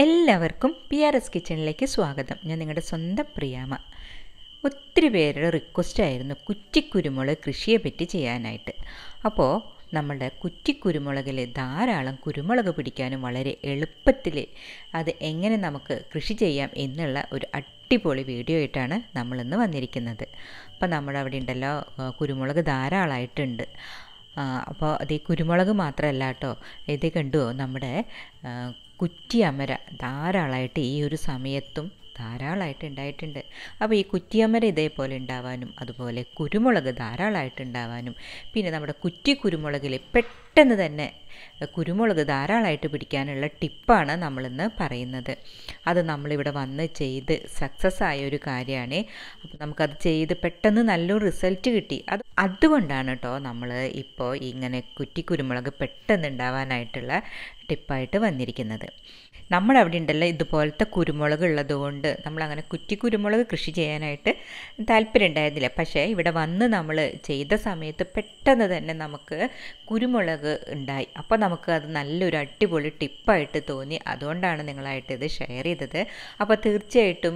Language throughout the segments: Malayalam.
എല്ലാവർക്കും പി ആർ എസ് കിച്ചണിലേക്ക് സ്വാഗതം. ഞാൻ നിങ്ങളുടെ സ്വന്തം പ്രിയാമ. ഒത്തിരി പേരുടെ റിക്വസ്റ്റ് ആയിരുന്നു കുറ്റിക്കുരുമുളക് കൃഷിയെ പറ്റി ചെയ്യാനായിട്ട്. അപ്പോൾ നമ്മുടെ കുറ്റിക്കുരുമുളകിൽ ധാരാളം കുരുമുളക് പിടിക്കാനും വളരെ എളുപ്പത്തിൽ അത് എങ്ങനെ നമുക്ക് കൃഷി ചെയ്യാം എന്നുള്ള ഒരു അടിപൊളി വീഡിയോ ആയിട്ടാണ് നമ്മളിന്ന് വന്നിരിക്കുന്നത്. അപ്പോൾ നമ്മുടെ അവിടെ ഉണ്ടല്ലോ കുരുമുളക് ധാരാളമായിട്ടുണ്ട് അപ്പോൾ അത് ഈ കുരുമുളക് മാത്രമല്ല കേട്ടോ ഇത് കണ്ടുവോ നമ്മുടെ കുറ്റിയമര. ധാരാളമായിട്ട് ഈ ഒരു സമയത്തും ധാരാളമായിട്ട് ഉണ്ടായിട്ടുണ്ട്. അപ്പോൾ ഈ കുറ്റിയമര ഇതേപോലെ ഉണ്ടാവാനും അതുപോലെ കുരുമുളക് ധാരാളമായിട്ട് ഉണ്ടാവാനും പിന്നെ നമ്മുടെ കുറ്റി കുരുമുളകിൽ പെട്ടെന്ന് തന്നെ കുരുമുളക് ധാരാളമായിട്ട് പിടിക്കാനുള്ള ടിപ്പാണ് നമ്മളിന്ന് പറയുന്നത്. അത് നമ്മളിവിടെ വന്ന് ചെയ്ത് സക്സസ് ആയ ഒരു കാര്യമാണ്. അപ്പോൾ നമുക്കത് ചെയ്ത് പെട്ടെന്ന് നല്ലൊരു റിസൾട്ട് കിട്ടി. അത് അതുകൊണ്ടാണ് കേട്ടോ നമ്മൾ ഇപ്പോൾ ഇങ്ങനെ കുറ്റി കുരുമുളക് പെട്ടെന്ന് ഉണ്ടാവാനായിട്ടുള്ള ടിപ്പായിട്ട് വന്നിരിക്കുന്നത്. നമ്മുടെ അവിടെ ഉണ്ടല്ലോ ഇതുപോലത്തെ കുരുമുളക് ഉള്ളതുകൊണ്ട് നമ്മളങ്ങനെ കുറ്റി കുരുമുളക് കൃഷി ചെയ്യാനായിട്ട് താല്പര്യം ഉണ്ടായിരുന്നില്ല. പക്ഷേ ഇവിടെ വന്ന് നമ്മൾ ചെയ്ത സമയത്ത് പെട്ടെന്ന് തന്നെ നമുക്ക് കുരുമുളക് ഉണ്ടായി. അപ്പോൾ നമുക്ക് അത് നല്ലൊരു അടിപൊളി ടിപ്പായിട്ട് തോന്നി. അതുകൊണ്ടാണ് നിങ്ങളായിട്ട് ഇത് ഷെയർ ചെയ്തത്. അപ്പോൾ തീർച്ചയായിട്ടും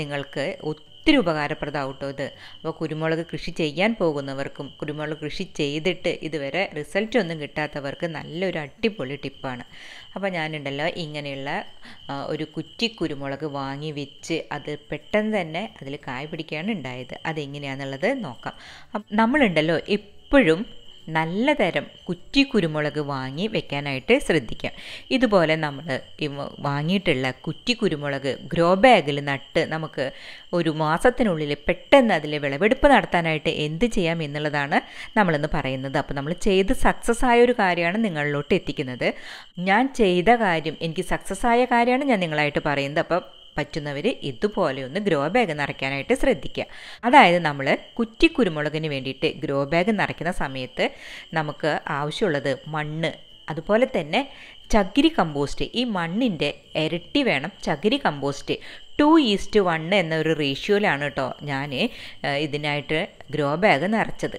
നിങ്ങൾക്ക് ഒത്തിരി ഉപകാരപ്രദമാവും കേട്ടോ ഇത്. അപ്പോൾ കുരുമുളക് കൃഷി ചെയ്യാൻ പോകുന്നവർക്കും കുരുമുളക് കൃഷി ചെയ്തിട്ട് ഇതുവരെ റിസൾട്ട് ഒന്നും കിട്ടാത്തവർക്ക് നല്ലൊരു അടിപൊളി ടിപ്പാണ്. അപ്പോൾ ഞാനുണ്ടല്ലോ ഇങ്ങനെയുള്ള ഒരു കുറ്റി കുരുമുളക് വാങ്ങി വെച്ച് അത് പെട്ടെന്ന് തന്നെ അതിൽ കായ പിടിക്കുകയാണ് ഉണ്ടായത്. അതെങ്ങനെയാണെന്നുള്ളത് നോക്കാം. നമ്മളുണ്ടല്ലോ എപ്പോഴും നല്ല തരം കുറ്റി കുരുമുളക് വാങ്ങി വെക്കാനായിട്ട് ശ്രദ്ധിക്കാം. ഇതുപോലെ നമ്മൾ വാങ്ങിയിട്ടുള്ള കുറ്റി കുരുമുളക് ഗ്രോ ബാഗിൽ നട്ട് നമുക്ക് ഒരു മാസത്തിനുള്ളിൽ പെട്ടെന്ന് അതിൽ വിളവെടുപ്പ് നടത്താനായിട്ട് എന്ത് ചെയ്യാം എന്നുള്ളതാണ് നമ്മളിന്ന് പറയുന്നത്. അപ്പോൾ നമ്മൾ ചെയ്ത് സക്സസ് ആയ ഒരു കാര്യമാണ് നിങ്ങളിലോട്ട് എത്തിക്കുന്നത്. ഞാൻ ചെയ്ത കാര്യം എനിക്ക് സക്സസ് ആയ കാര്യമാണ് ഞാൻ നിങ്ങളായിട്ട് പറയുന്നത്. അപ്പോൾ പറ്റുന്നവർ ഇതുപോലെ ഒന്ന് ഗ്രോ ബാഗ് നിറയ്ക്കാനായിട്ട് ശ്രദ്ധിക്കുക. അതായത് നമ്മൾ കുറ്റി കുരുമുളകിന് വേണ്ടിയിട്ട് ഗ്രോ ബാഗ് നിറയ്ക്കുന്ന സമയത്ത് നമുക്ക് ആവശ്യമുള്ളത് മണ്ണ് അതുപോലെ തന്നെ ചകിരി കമ്പോസ്റ്റ്. ഈ മണ്ണിന്റെ ഇരട്ടി വേണം ചകിരി കമ്പോസ്റ്റ്. ടു ഈസ്റ്റ് വൺ എന്നൊരു റേഷ്യോയിലാണ് കേട്ടോ ഞാൻ ഇതിനായിട്ട് ഗ്രോ ബാഗ് നിറച്ചത്.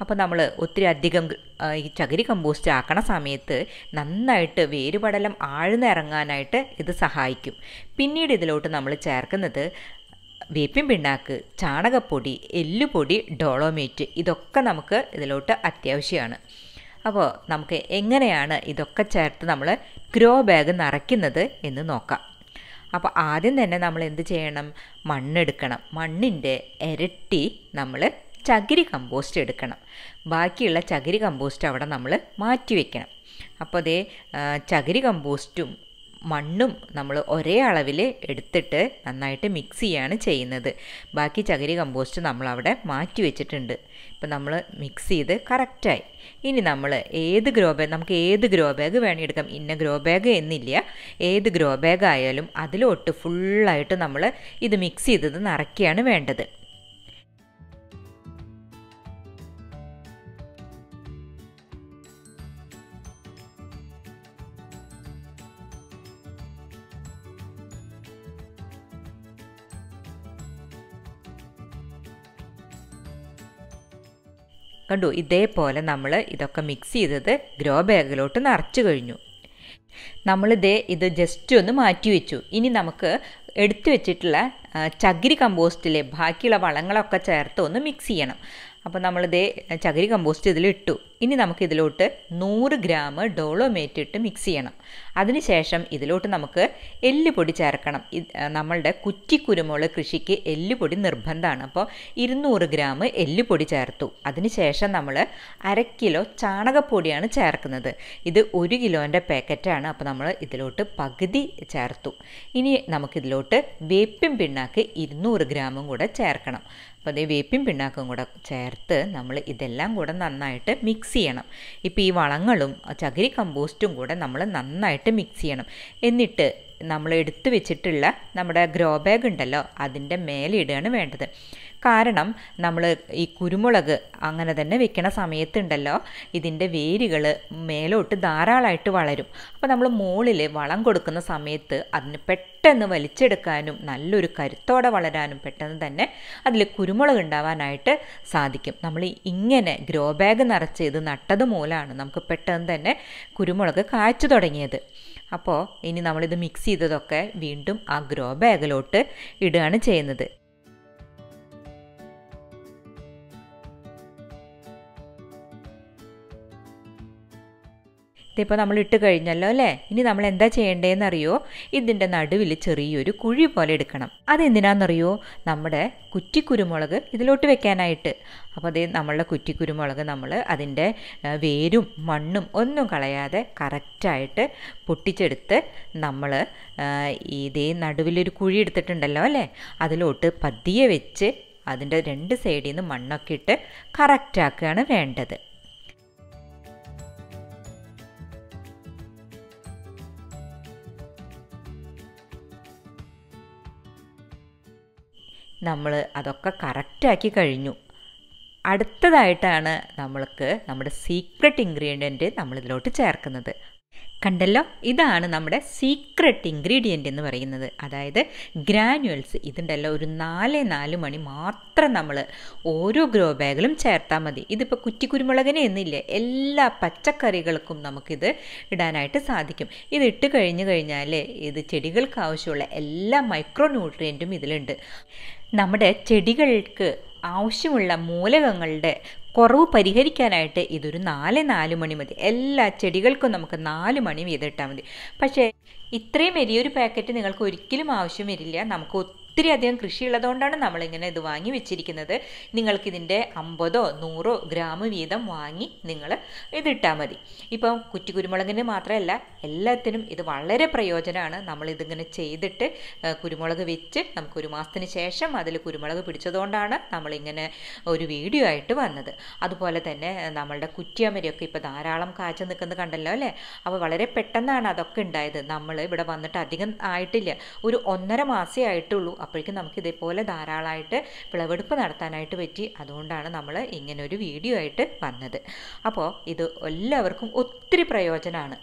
അപ്പോൾ നമ്മൾ ഒത്തിരി അധികം ഈ ചകിരി കമ്പോസ്റ്റ് ആക്കണ സമയത്ത് നന്നായിട്ട് വേരുപടലം ആഴ്ന്നിറങ്ങാനായിട്ട് ഇത് സഹായിക്കും. പിന്നീട് ഇതിലോട്ട് നമ്മൾ ചേർക്കുന്നത് വേപ്പിൻ പിണ്ണാക്ക് ചാണകപ്പൊടി എല്ലുപൊടി ഡോളോമേറ്റ് ഇതൊക്കെ നമുക്ക് ഇതിലോട്ട് അത്യാവശ്യമാണ് അപ്പോൾ നമുക്ക് എങ്ങനെയാണ് ഇതൊക്കെ ചേർത്ത് നമ്മൾ ഗ്രോ ബാഗ് നിറയ്ക്കുന്നത് എന്ന് നോക്കാം. അപ്പോൾ ആദ്യം തന്നെ നമ്മൾ എന്ത് ചെയ്യണം? മണ്ണെടുക്കണം. മണ്ണിന്റെ ഇരട്ടി നമ്മൾ ചകിരി കമ്പോസ്റ്റ് എടുക്കണം. ബാക്കിയുള്ള ചകിരി കമ്പോസ്റ്റ് അവിടെ നമ്മൾ മാറ്റി വയ്ക്കണം അപ്പോൾ അതേ ചകിരി കമ്പോസ്റ്റും മണ്ണും നമ്മൾ ഒരേ അളവിൽ എടുത്തിട്ട് നന്നായിട്ട് മിക്സ് ചെയ്യുകയാണ് ചെയ്യുന്നത്. ബാക്കി ചകിരി കമ്പോസ്റ്റ് നമ്മളവിടെ മാറ്റി വെച്ചിട്ടുണ്ട്. ഇപ്പം നമ്മൾ മിക്സ് ചെയ്ത് കറക്റ്റായി ഇനി നമ്മൾ ഏത് ഗ്രോ ബാഗ് നമുക്ക് ഏത് ഗ്രോ ബാഗ് വേണമെങ്കിൽ എടുക്കാം ഇന്ന ഗ്രോ ബാഗ് എന്നില്ല. ഏത് ഗ്രോ ബാഗ് ആയാലും അതിലോട്ട് ഫുള്ളായിട്ട് നമ്മൾ ഇത് മിക്സ് ചെയ്തത് നിറയ്ക്കുകയാണ് വേണ്ടത്. കണ്ടു ഇതേപോലെ നമ്മൾ ഇതൊക്കെ മിക്സ് ചെയ്തത് ഗ്രോ ബാഗിലോട്ട് നിറച്ചു കഴിഞ്ഞു. നമ്മളിതേ ഇത് ജസ്റ്റ് ഒന്ന് മാറ്റി വെച്ചു. ഇനി നമുക്ക് എടുത്തു വെച്ചിട്ടുള്ള ചകിരി കമ്പോസ്റ്റിലെ ബാക്കിയുള്ള വളങ്ങളൊക്കെ ചേർത്ത് ഒന്ന് മിക്സ് ചെയ്യണം. അപ്പോൾ നമ്മളിതേ ചകിരി കമ്പോസ്റ്റ് ഇതിലിട്ടു. ഇനി നമുക്ക് ഇതിലോട്ട് നൂറ് ഗ്രാം ഡോളോമേറ്റ് ഇട്ട് മിക്സ് ചെയ്യണം. അതിനുശേഷം ഇതിലോട്ട് നമുക്ക് എല്ലുപൊടി ചേർക്കണം. നമ്മളുടെ കുറ്റി കുരുമുളക് കൃഷിക്ക് എല്ലുപൊടി നിർബന്ധമാണ്. അപ്പോൾ ഇരുന്നൂറ് ഗ്രാം എല്ലുപൊടി ചേർത്തു. അതിനുശേഷം നമ്മൾ അര കിലോ ചാണകപ്പൊടിയാണ് ചേർക്കുന്നത്. ഇത് ഒരു കിലോന്റെ പാക്കറ്റാണ്. അപ്പോൾ നമ്മൾ ഇതിലോട്ട് പകുതി ചേർത്തു. ഇനി നമുക്കിതിലോട്ട് വേപ്പിൻ പിണ്ണാക്ക് ഇരുന്നൂറ് ഗ്രാമും കൂടെ ചേർക്കണം. അപ്പോൾ അതേ വേപ്പിൻ പിണ്ണാക്കും കൂടെ ചേർത്ത് നമ്മൾ ഇതെല്ലാം കൂടെ നന്നായിട്ട് മിക്സ് ചെയ്യണം. ഇപ്പോൾ ഈ വളങ്ങളും ചകിരി കമ്പോസ്റ്റും കൂടെ നമ്മൾ നന്നായിട്ട് മിക്സ് ചെയ്യണം. എന്നിട്ട് നമ്മൾ എടുത്തു വെച്ചിട്ടുള്ള നമ്മുടെ ഗ്രോ ബാഗ് ഉണ്ടല്ലോ അതിന്റെ മേലെ ഇടുകയാണ് വേണ്ടത്. കാരണം നമ്മൾ ഈ കുരുമുളക് അങ്ങനെ തന്നെ വെക്കണ സമയത്തുണ്ടല്ലോ ഇതിന്റെ വേരുകൾ മേലോട്ട് ധാരാളമായിട്ട് വളരും. അപ്പോൾ നമ്മൾ മുകളിൽ വളം കൊടുക്കുന്ന സമയത്ത് അതിന് പെട്ടെന്ന് വലിച്ചെടുക്കാനും നല്ലൊരു കരുത്തോടെ വളരാനും പെട്ടെന്ന് തന്നെ അതിൽ കുരുമുളക് ഉണ്ടാവാനായിട്ട് സാധിക്കും. നമ്മൾ ഇങ്ങനെ ഗ്രോ ബാഗ് നിറച്ച് ഇത് നട്ടത് മൂലമാണ് നമുക്ക് പെട്ടെന്ന് തന്നെ കുരുമുളക് കാഴ്ച തുടങ്ങിയത്. അപ്പോൾ ഇനി നമ്മളിത് മിക്സ് ചെയ്തതൊക്കെ വീണ്ടും ആ ഗ്രോ ബാഗിലോട്ട് ഇടുകയാണ് ചെയ്യുന്നത്. ഇതിപ്പോൾ നമ്മൾ ഇട്ട് കഴിഞ്ഞല്ലോ അല്ലേ? ഇനി നമ്മൾ എന്താ ചെയ്യേണ്ടതെന്ന് അറിയോ ഇതിന്റെ നടുവിൽ ചെറിയൊരു കുഴി പോലെ എടുക്കണം. അതെന്തിനാണെന്നറിയോ നമ്മുടെ കുറ്റിക്കുരുമുളക് ഇതിലോട്ട് വെക്കാനായിട്ട്. അപ്പോൾ അതേ നമ്മളുടെ കുറ്റിക്കുരുമുളക് നമ്മൾ അതിന്റെ വേരും മണ്ണും ഒന്നും കളയാതെ കറക്റ്റായിട്ട് പൊട്ടിച്ചെടുത്ത് നമ്മൾ ഇതേ നടുവിലൊരു കുഴി എടുത്തിട്ടുണ്ടല്ലോ അല്ലേ? അതിലോട്ട് പതിയെ വെച്ച് അതിന്റെ രണ്ട് സൈഡിൽ നിന്ന് മണ്ണൊക്കെ ഇട്ട് കറക്റ്റാക്കുകയാണ് വേണ്ടത്. നമ്മൾ അതൊക്കെ കറക്റ്റാക്കി കഴിഞ്ഞു. അടുത്തതായിട്ടാണ് നമ്മൾക്ക് നമ്മുടെ സീക്രട്ട് ഇൻഗ്രീഡിയന്റ് നമ്മളിതിലോട്ട് ചേർക്കുന്നത്. കണ്ടല്ലോ? ഇതാണ് നമ്മുടെ സീക്രട്ട് ഇൻഗ്രീഡിയന്റ് എന്ന് പറയുന്നത്. അതായത് ഗ്രാനുവൽസ് ഇതുണ്ടല്ലോ ഒരു നാല് നാല് മണി മാത്രം നമ്മൾ ഓരോ ഗ്രോ ബാഗിലും ചേർത്താൽ മതി. ഇതിപ്പോൾ കുറ്റിക്കുരുമുളകിനെ എന്നില്ലേ? എല്ലാ പച്ചക്കറികൾക്കും നമുക്കിത് ഇടാനായിട്ട് സാധിക്കും. ഇത് ഇട്ട് കഴിഞ്ഞു കഴിഞ്ഞാൽ ഇത് ചെടികൾക്ക് ആവശ്യമുള്ള എല്ലാ മൈക്രോ ന്യൂട്രിയന്റും ഇതിലുണ്ട്. നമ്മുടെ ചെടികൾക്ക് ആവശ്യമുള്ള മൂലകങ്ങളുടെ കുറവ് പരിഹരിക്കാനായിട്ട് ഇതൊരു നാല് നാല് മണി മതി. എല്ലാ ചെടികൾക്കും നമുക്ക് നാല് മണി വീതിട്ടാൽ മതി. പക്ഷേ ഇത്രയും വലിയൊരു പാക്കറ്റ് നിങ്ങൾക്ക് ഒരിക്കലും ആവശ്യം വരില്ല. നമുക്ക് ഒത്തിരി അധികം കൃഷിയുള്ളതുകൊണ്ടാണ് നമ്മളിങ്ങനെ ഇത് വാങ്ങി വെച്ചിരിക്കുന്നത്. നിങ്ങൾക്കിതിന്റെ അമ്പതോ നൂറോ ഗ്രാം വീതം വാങ്ങി നിങ്ങൾ ഇതിട്ടാൽ മതി. ഇപ്പം കുറ്റി കുരുമുളകിന് മാത്രമല്ല എല്ലാത്തിനും ഇത് വളരെ പ്രയോജനമാണ്. നമ്മളിതിങ്ങനെ ചെയ്തിട്ട് കുരുമുളക് വെച്ച് നമുക്ക് ഒരു മാസത്തിന് ശേഷം അതിൽ കുരുമുളക് പിടിച്ചതുകൊണ്ടാണ് നമ്മളിങ്ങനെ ഒരു വീഡിയോ ആയിട്ട് വന്നത്. അതുപോലെ തന്നെ നമ്മളുടെ കുറ്റിയമരിയൊക്കെ ഇപ്പോൾ ധാരാളം കാച്ചു നിൽക്കുന്നത് കണ്ടല്ലോ അല്ലേ? അപ്പോൾ വളരെ പെട്ടെന്നാണ് അതൊക്കെ ഉണ്ടായത്. നമ്മൾ ഇവിടെ വന്നിട്ട് അധികം ആയിട്ടില്ല. ഒരു ഒന്നര മാസേ ആയിട്ടുള്ളൂ അപ്പോഴേക്കും നമുക്ക് ഇതേപോലെ ധാരാളമായിട്ട് വിളവെടുപ്പ് നടത്താനായിട്ട് പറ്റി. അതുകൊണ്ടാണ് നമ്മൾ ഇങ്ങനെ ഒരു വീഡിയോ ആയിട്ട് വന്നത്. അപ്പോൾ ഇത് എല്ലാവർക്കും ഒത്തിരി പ്രയോജനമാണ്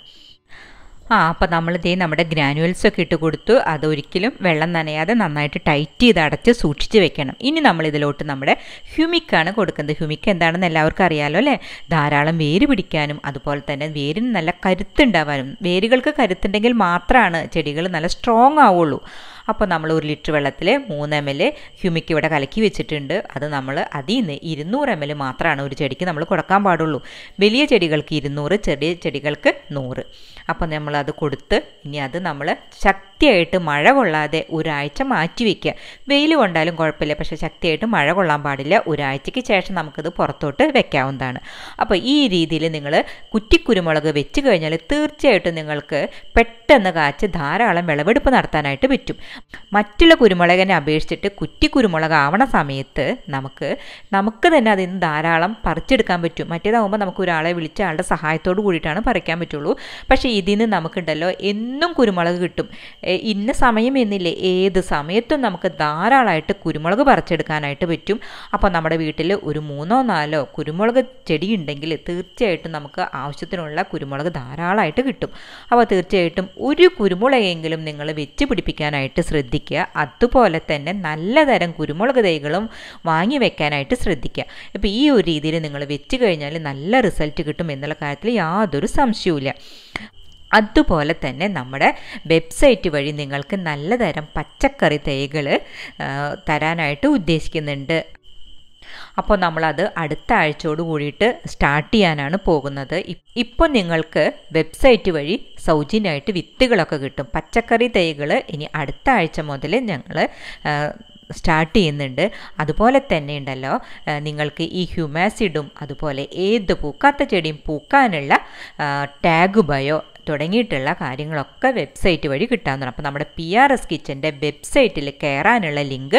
ആ അപ്പോൾ നമ്മളിതേ നമ്മുടെ ഗ്രാനുവൽസ് ഒക്കെ ഇട്ട് കൊടുത്തു. അതൊരിക്കലും വെള്ളം നനയാതെ നന്നായിട്ട് ടൈറ്റ് ചെയ്ത് അടച്ച് സൂക്ഷിച്ച് വെക്കണം. ഇനി നമ്മൾ ഇതിലോട്ട് നമ്മുടെ ഹ്യൂമിക്കാണ് കൊടുക്കുന്നത്. ഹ്യൂമിക്ക് എന്താണെന്ന് എല്ലാവർക്കും അറിയാമല്ലോ അല്ലേ? ധാരാളം വേര് പിടിക്കാനും അതുപോലെ തന്നെ വേരിന് നല്ല കരുത്തുണ്ടാവാനും വേരുകൾക്ക് കരുത്തുണ്ടെങ്കിൽ മാത്രമാണ് ചെടികൾ നല്ല സ്ട്രോങ് ആവുള്ളൂ. അപ്പോൾ നമ്മൾ ഒരു ലിറ്റർ വെള്ളത്തിൽ മൂന്ന് എം എൽ ഹ്യൂമിക് ഇവിടെ കലക്കി വെച്ചിട്ടുണ്ട്. അത് നമ്മൾ അതിൽ നിന്ന് ഇരുന്നൂറ് എം എൽ മാത്രമാണ് ഒരു ചെടിക്ക് നമ്മൾ കൊടുക്കാൻ പാടുള്ളൂ. വലിയ ചെടികൾക്ക് ഇരുന്നൂറ് ചെറിയ ചെടികൾക്ക് നൂറ്. അപ്പോൾ നമ്മൾ അത് കൊടുത്ത് ഇനി അത് നമ്മൾ ശക്തിയായിട്ട് മഴ കൊള്ളാതെ ഒരാഴ്ച മാറ്റി വയ്ക്കുക വെയിൽ കൊണ്ടാലും കുഴപ്പമില്ല പക്ഷേ ശക്തിയായിട്ട് മഴ കൊള്ളാൻ പാടില്ല. ഒരാഴ്ചയ്ക്ക് ശേഷം നമുക്കത് പുറത്തോട്ട് വെക്കാവുന്നതാണ്. അപ്പോൾ ഈ രീതിയിൽ നിങ്ങൾ കുറ്റിക്കുരുമുളക് വെച്ച് കഴിഞ്ഞാൽ തീർച്ചയായിട്ടും നിങ്ങൾക്ക് പെട്ടെന്ന് കാച്ച് ധാരാളം വിളവെടുപ്പ് നടത്താനായിട്ട് പറ്റും. മറ്റുള്ള കുരുമുളകിനെ അപേക്ഷിച്ചിട്ട് കുറ്റിക്കുരുമുളക് ആവണ സമയത്ത് നമുക്ക് നമുക്ക് തന്നെ അതിൽ നിന്ന് ധാരാളം പറിച്ചെടുക്കാൻ പറ്റും. മറ്റേതാകുമ്പോൾ നമുക്ക് ഒരാളെ വിളിച്ച് ആളുടെ സഹായത്തോട് കൂടിയിട്ടാണ് പറിക്കാൻ പറ്റുള്ളൂ. പക്ഷേ ഇതിൽ നിന്ന് നമുക്കുണ്ടല്ലോ എന്നും കുരുമുളക് കിട്ടും. ഇന്ന സമയം എന്നില്ലേ ഏത് സമയത്തും നമുക്ക് ധാരാളമായിട്ട് കുരുമുളക് പറിച്ചെടുക്കാനായിട്ട് പറ്റും. അപ്പോൾ നമ്മുടെ വീട്ടിൽ ഒരു മൂന്നോ നാലോ കുരുമുളക് ചെടി ഉണ്ടെങ്കിൽ തീർച്ചയായിട്ടും നമുക്ക് ആവശ്യത്തിനുള്ള കുരുമുളക് ധാരാളമായിട്ട് കിട്ടും. അപ്പോൾ തീർച്ചയായിട്ടും ഒരു കുരുമുളകെങ്കിലും നിങ്ങൾ വെച്ച് പിടിപ്പിക്കാനായിട്ട് ശ്രദ്ധിക്കുക. അതുപോലെ തന്നെ നല്ലതരം കുരുമുളക് തൈകളും വാങ്ങി വെക്കാനായിട്ട് ശ്രദ്ധിക്കുക. ഇപ്പോൾ ഈ ഒരു രീതിയിൽ നിങ്ങൾ വെച്ച് കഴിഞ്ഞാൽ നല്ല റിസൾട്ട് കിട്ടും എന്നുള്ള കാര്യത്തിൽ യാതൊരു സംശയവുമില്ല. അതുപോലെ തന്നെ നമ്മുടെ വെബ്സൈറ്റ് വഴി നിങ്ങൾക്ക് നല്ലതരം പച്ചക്കറി തൈകൾ തരാനായിട്ട് ഉദ്ദേശിക്കുന്നുണ്ട്. അപ്പോൾ നമ്മളത് അടുത്ത ആഴ്ചയോട് കൂടിയിട്ട് സ്റ്റാർട്ട് ചെയ്യാനാണ് പോകുന്നത്. ഇപ്പോൾ നിങ്ങൾക്ക് വെബ്സൈറ്റ് വഴി സൗജന്യമായിട്ട് വിത്തുകളൊക്കെ കിട്ടും. പച്ചക്കറി തൈകൾ ഇനി അടുത്ത ആഴ്ച മുതൽ ഞങ്ങൾ സ്റ്റാർട്ട് ചെയ്യുന്നുണ്ട്. അതുപോലെ തന്നെ ഉണ്ടല്ലോ നിങ്ങൾക്ക് ഈ ഹ്യൂമാസിഡും അതുപോലെ ഏത് പൂക്കാത്ത ചെടിയും പൂക്കാനുള്ള ടാഗ് ബയോ തുടങ്ങിയിട്ടുള്ള കാര്യങ്ങളൊക്കെ വെബ്സൈറ്റ് വഴി കിട്ടാവുന്നതാണ്. അപ്പോൾ നമ്മുടെ പി ആർ എസ് കിച്ചന്റെ വെബ്സൈറ്റിൽ കയറാനുള്ള ലിങ്ക്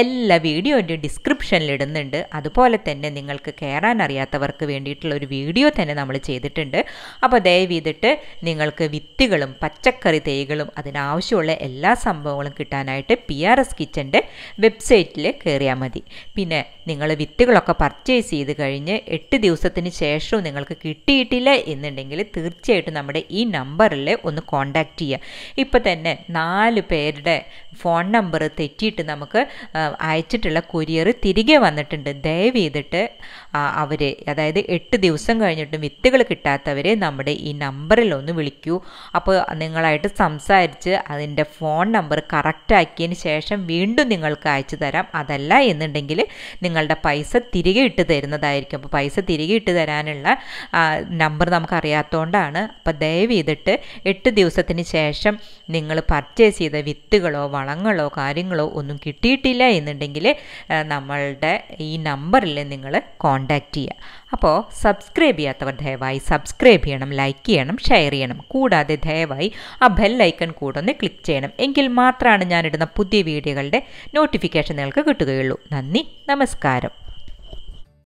എല്ലാ വീഡിയോന്റെ ഡിസ്ക്രിപ്ഷനിൽ ഇടുന്നുണ്ട്. അതുപോലെ തന്നെ നിങ്ങൾക്ക് കയറാൻ അറിയാത്തവർക്ക് വേണ്ടിയിട്ടുള്ള ഒരു വീഡിയോ തന്നെ നമ്മൾ ചെയ്തിട്ടുണ്ട്. അപ്പോൾ ദയവ് ചെയ്തിട്ട് നിങ്ങൾക്ക് വിത്തുകളും പച്ചക്കറി തൈകളും അതിനാവശ്യമുള്ള എല്ലാ സംഭവങ്ങളും കിട്ടാനായിട്ട് പി ആർ എസ് കിച്ചന്റെ വെബ്സൈറ്റിൽ കയറിയാൽ മതി. പിന്നെ നിങ്ങൾ വിത്തുകളൊക്കെ പർച്ചേസ് ചെയ്ത് കഴിഞ്ഞ് എട്ട് ദിവസത്തിന് ശേഷവും നിങ്ങൾക്ക് കിട്ടിയിട്ടില്ല എന്നുണ്ടെങ്കിൽ തീർച്ചയായിട്ടും നമ്മുടെ ഈ നമ്പറിൽ ഒന്ന് കോണ്ടാക്ട് ചെയ്യുക ഇപ്പോൾ തന്നെ നാല് പേരുടെ ഫോൺ നമ്പർ തെറ്റിയിട്ട് നമുക്ക് അയച്ചിട്ടുള്ള കൊരിയർ തിരികെ വന്നിട്ടുണ്ട്. ദയവ് ചെയ്തിട്ട് അവർ അതായത് എട്ട് ദിവസം കഴിഞ്ഞിട്ടും വിത്തുകൾ കിട്ടാത്തവരെ നമ്മുടെ ഈ നമ്പറിൽ ഒന്ന് വിളിക്കൂ. അപ്പോൾ നിങ്ങളായിട്ട് സംസാരിച്ച് അതിന്റെ ഫോൺ നമ്പർ കറക്റ്റാക്കിയതിന് ശേഷം വീണ്ടും നിങ്ങൾക്ക് അയച്ചു തരാം. അതല്ല എന്നുണ്ടെങ്കിൽ നിങ്ങളുടെ പൈസ തിരികെ ഇട്ട് തരുന്നതായിരിക്കും. അപ്പോൾ പൈസ തിരികെ ഇട്ട് തരാനുള്ള നമ്പർ നമുക്കറിയാത്തതുകൊണ്ടാണ് അപ്പോൾ ദയവ് ചെയ്തിട്ട് എട്ട് ദിവസത്തിന് ശേഷം നിങ്ങൾ പർച്ചേസ് ചെയ്ത വിത്തുകളോ വളങ്ങളോ കാര്യങ്ങളോ ഒന്നും കിട്ടിയിട്ടില്ല എന്നുണ്ടെങ്കിൽ നമ്മളുടെ ഈ നമ്പറിൽ നിങ്ങൾ കോണ്ടാക്റ്റ് ചെയ്യുക. അപ്പോൾ സബ്സ്ക്രൈബ് ചെയ്യാത്തവർ ദയവായി സബ്സ്ക്രൈബ് ചെയ്യണം ലൈക്ക് ചെയ്യണം ഷെയർ ചെയ്യണം. കൂടാതെ ദയവായി ആ ബെൽ ഐക്കൺ കൂടെ ഒന്ന് ക്ലിക്ക് ചെയ്യണം. എങ്കിൽ മാത്രമാണ് ഞാനിടുന്ന പുതിയ വീഡിയോകളുടെ നോട്ടിഫിക്കേഷൻ നിങ്ങൾക്ക് കിട്ടുകയുള്ളൂ. നന്ദി നമസ്കാരം.